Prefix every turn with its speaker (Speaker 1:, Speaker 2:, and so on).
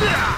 Speaker 1: Yeah!